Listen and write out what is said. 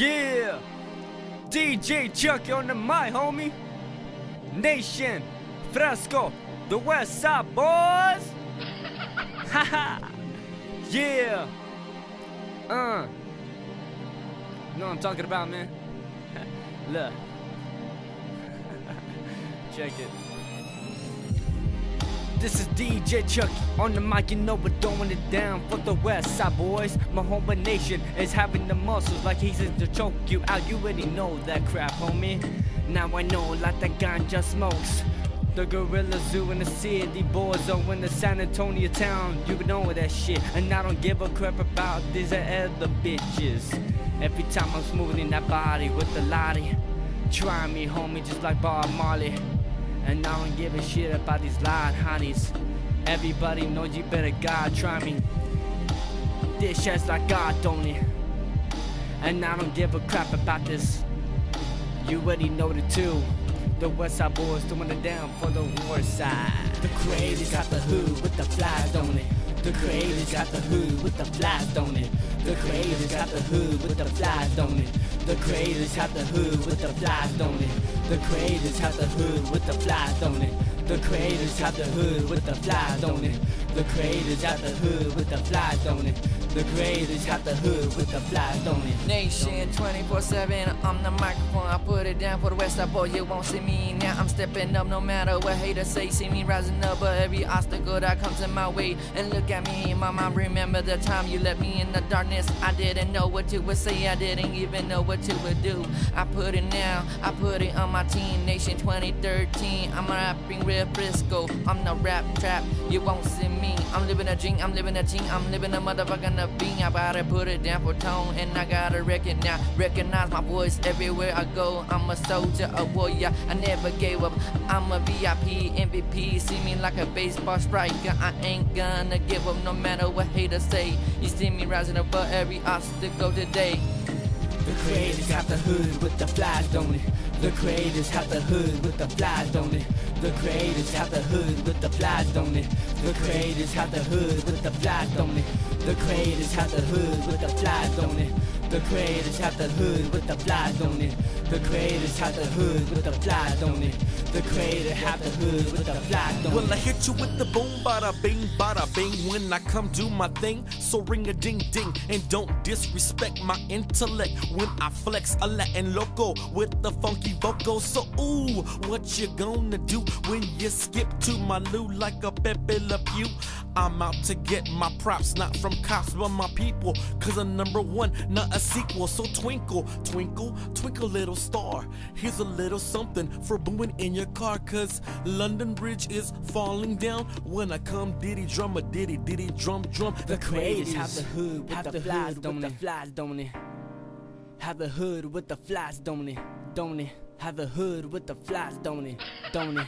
Yeah, DJ Chucky on the mic, homie. Nation, Fresco, the West Side Boyz. Haha, yeah. Uh, You know what I'm talking about, man? Look, check it. This is DJ Chucky on the mic, you know we're throwing it down for the West Side Boyz. My whole nation is having the muscles like he's in to choke you out. You already know that crap, homie. Now I know like that ganja smokes. The Gorilla Zoo in the city, boys over in the San Antonio town. You know that shit, and I don't give a crap about these other bitches. Every time I'm smoothing that body with the lottie, try me, homie, just like Bob Marley. And I don't give a shit about these lying honeys. Everybody knows you better God try me. This shit's like God don't it? And I don't give a crap about this. You already know the two. The West Side Boyz throwing it down for the war side. The creators got the hood with the flies, don't it? The creators got the hood with the flies, don't it? The creators got the hood with the flies, don't it? The creators have the hood with the flies, don't it? The creators have the hood with the flies, don't it? The creators have the hood with the flies, don't it? The creators have the hood with the flies, don't it? The creators got the hood with the flies, don't it? Nation 24 7, I'm the microphone. I put it down for the West Side boy. You won't see me now. I'm stepping up no matter what haters say. See me rising up, but every obstacle that comes in my way. And look at me, mama. Remember the time you left me in the darkness. I didn't know what to say, I didn't even know what to do. I put it now, I put it on my team. Nation 2013, I'm rapping real Frisco. I'm the rap trap, you won't see me. I'm living a dream, I'm living a team, I'm living a motherfucking I gotta put it down for tone, and I gotta recognize, recognize my voice everywhere I go. I'm a soldier, a warrior. I never gave up. I'm a VIP, MVP. See me like a baseball striker. I ain't gonna give up no matter what haters say. You see me rising above every obstacle today. The creators got the hood with the flies, don't it? The creators have the hood with the flies, don't it? The creators have the hood with the flies, don't it? The creators have the hood with the flies, don't it? The creators have the hood with the flies, don't it? The creators have the hood with the flies, don't it? The creators have the hood with the flies, don't it? The creator have the hood with the flies, on it. Well, I hit you with the boom, bada bing, bada bing. When I come do my thing, so ring a ding ding. And don't disrespect my intellect when I flex a Latin loco with the funky vocals. So, ooh, what you gonna do when you skip to my loo like a Pepe Le Pew? I'm out to get my props, not from cops, but my people. Cause I'm number one, not a sequel. So twinkle, twinkle, twinkle, little star. Here's a little something for booming in your car. Cause London Bridge is falling down when I come diddy drum a diddy diddy drum drum. The creators have the hood with have the flies, hood don't it? the flies, don't it? Have the hood with the flies, don't it? Don't it? Have the hood with the flies, don't it? Don't it?